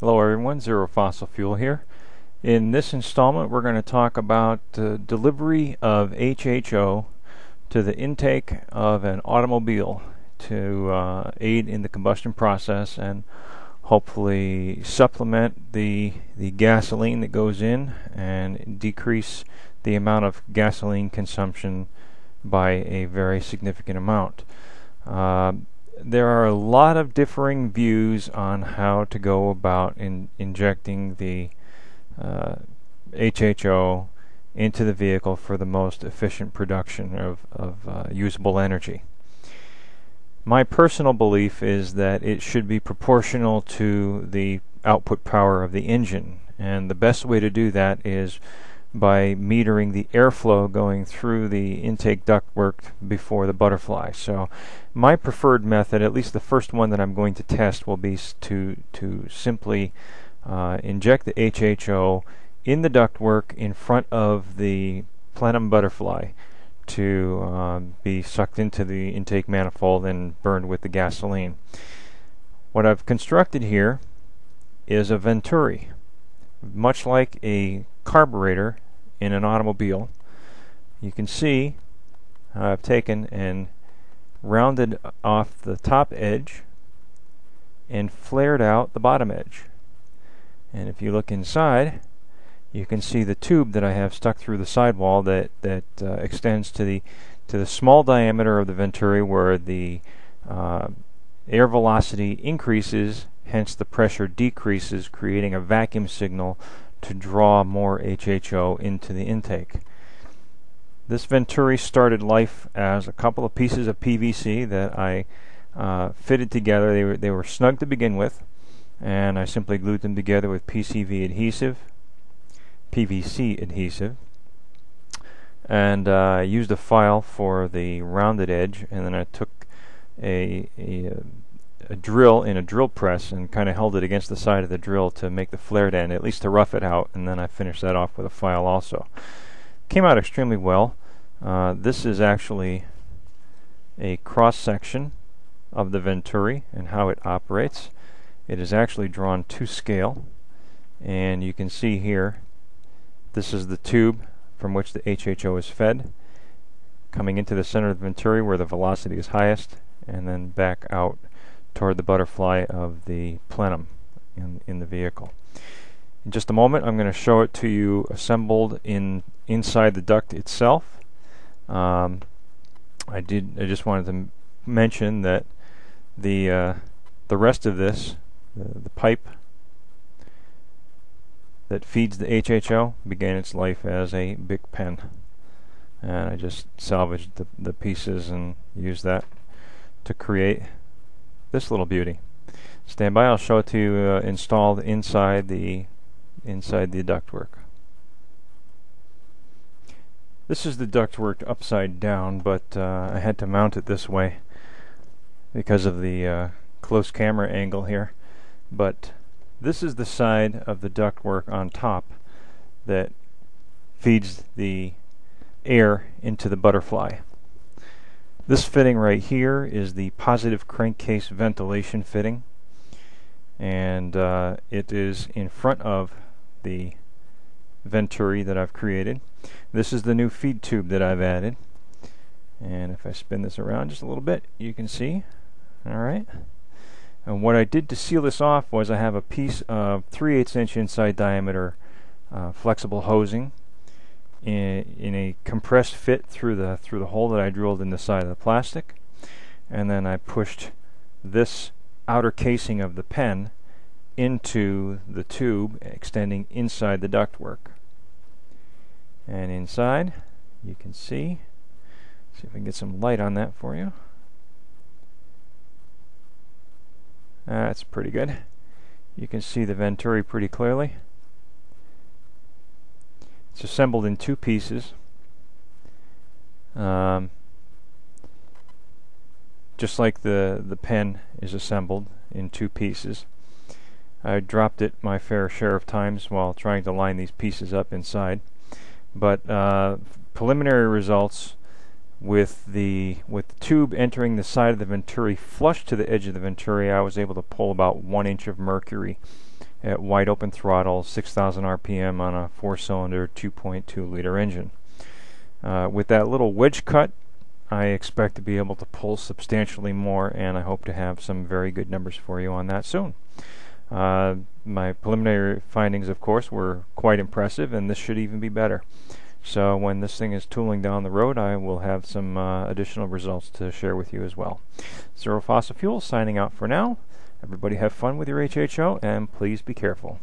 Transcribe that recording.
Hello everyone, Zero Fossil Fuel here. In this installment we're going to talk about the delivery of HHO to the intake of an automobile to uh, aid in the combustion process and hopefully supplement the the gasoline that goes in and decrease the amount of gasoline consumption by a very significant amount. Uh, there are a lot of differing views on how to go about in injecting the uh, HHO into the vehicle for the most efficient production of, of uh, usable energy. My personal belief is that it should be proportional to the output power of the engine, and the best way to do that is by metering the airflow going through the intake ductwork before the butterfly. So my preferred method, at least the first one that I'm going to test, will be to, to simply uh, inject the HHO in the ductwork in front of the plenum butterfly to um, be sucked into the intake manifold and burned with the gasoline. What I've constructed here is a venturi, much like a carburetor in an automobile. You can see I've taken and rounded off the top edge and flared out the bottom edge. And if you look inside, you can see the tube that I have stuck through the sidewall that that uh, extends to the to the small diameter of the venturi where the uh, air velocity increases, hence the pressure decreases, creating a vacuum signal to draw more HHO into the intake. This Venturi started life as a couple of pieces of PVC that I uh, fitted together. They were, they were snug to begin with, and I simply glued them together with PCV adhesive, PVC adhesive, and uh, used a file for the rounded edge, and then I took a, a, a drill in a drill press and kind of held it against the side of the drill to make the flared end, at least to rough it out, and then I finished that off with a file also. Came out extremely well. Uh, this is actually a cross section of the Venturi and how it operates. It is actually drawn to scale, and you can see here this is the tube from which the HHO is fed, coming into the center of the Venturi where the velocity is highest, and then back out toward the butterfly of the plenum in, in the vehicle. In just a moment, I'm going to show it to you assembled in inside the duct itself. Um, I did. I just wanted to mention that the uh, the rest of this, the, the pipe that feeds the HHO, began its life as a Bic pen, and I just salvaged the the pieces and used that to create this little beauty. Stand by, I'll show it to you uh, installed inside the inside the ductwork. This is the ductwork upside down, but uh, I had to mount it this way because of the uh, close camera angle here. But this is the side of the ductwork on top that feeds the air into the butterfly. This fitting right here is the positive crankcase ventilation fitting. And uh, it is in front of the Venturi that I've created. This is the new feed tube that I've added. And if I spin this around just a little bit you can see. Alright. And what I did to seal this off was I have a piece of 3 8 inch inside diameter uh, flexible hosing in, in a compressed fit through the through the hole that I drilled in the side of the plastic. And then I pushed this outer casing of the pen into the tube extending inside the ductwork. And inside you can see see if I can get some light on that for you. That's pretty good. You can see the Venturi pretty clearly it's assembled in two pieces. Um, just like the, the pen is assembled in two pieces. I dropped it my fair share of times while trying to line these pieces up inside. But uh, preliminary results with the with the tube entering the side of the venturi flush to the edge of the venturi, I was able to pull about one inch of mercury at wide open throttle, 6,000 RPM on a four-cylinder 2.2 liter engine. Uh, with that little wedge cut, I expect to be able to pull substantially more, and I hope to have some very good numbers for you on that soon. Uh, my preliminary findings, of course, were quite impressive, and this should even be better. So when this thing is tooling down the road, I will have some uh, additional results to share with you as well. Zero Fossil Fuel signing out for now. Everybody have fun with your HHO, and please be careful.